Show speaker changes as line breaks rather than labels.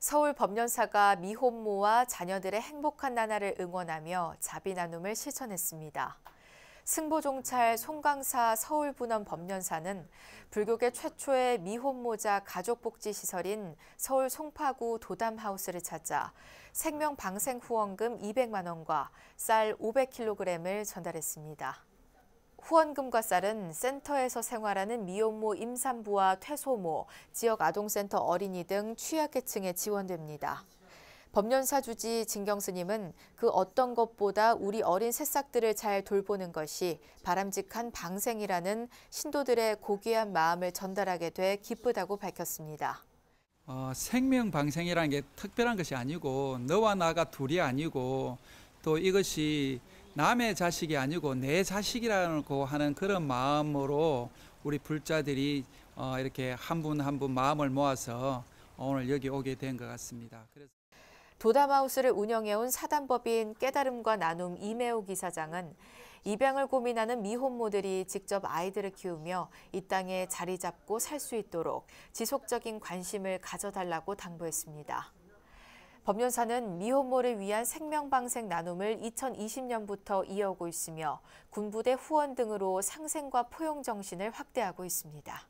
서울 법연사가 미혼모와 자녀들의 행복한 나날을 응원하며 자비 나눔을 실천했습니다. 승보종찰 송강사 서울분원 법연사는 불교계 최초의 미혼모자 가족복지시설인 서울 송파구 도담하우스를 찾아 생명방생 후원금 200만 원과 쌀 500kg을 전달했습니다. 후원금과 쌀은 센터에서 생활하는 미혼모 임산부와 퇴소모, 지역 아동센터 어린이 등 취약계층에 지원됩니다. 법년사 주지 진경스님은 그 어떤 것보다 우리 어린 새싹들을 잘 돌보는 것이 바람직한 방생이라는 신도들의 고귀한 마음을 전달하게 돼 기쁘다고 밝혔습니다.
어, 생명 방생이라는 게 특별한 것이 아니고 너와 나가 둘이 아니고 또 이것이 남의 자식이 아니고 내 자식이라고 하는 그런 마음으로 우리 불자들이 어, 이렇게 한 분 한 분 마음을 모아서 오늘 여기 오게 된 것 같습니다. 그래서
도담하우스를 운영해온 사단법인 깨달음과 나눔 이매호 기사장은 입양을 고민하는 미혼모들이 직접 아이들을 키우며 이 땅에 자리 잡고 살 수 있도록 지속적인 관심을 가져달라고 당부했습니다. 법연사는 미혼모를 위한 생명방생 나눔을 2020년부터 이어오고 있으며 군부대 후원 등으로 상생과 포용 정신을 확대하고 있습니다.